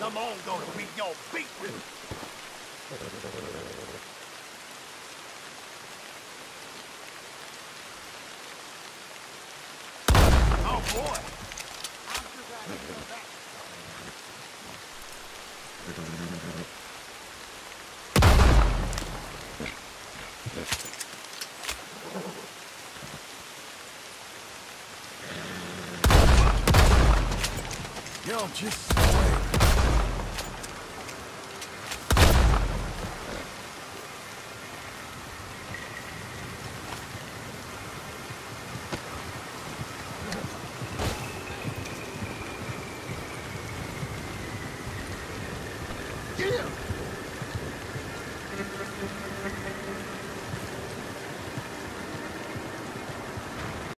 The Mongols we your beaten. Oh boy! I'm too glad you back. Yo, just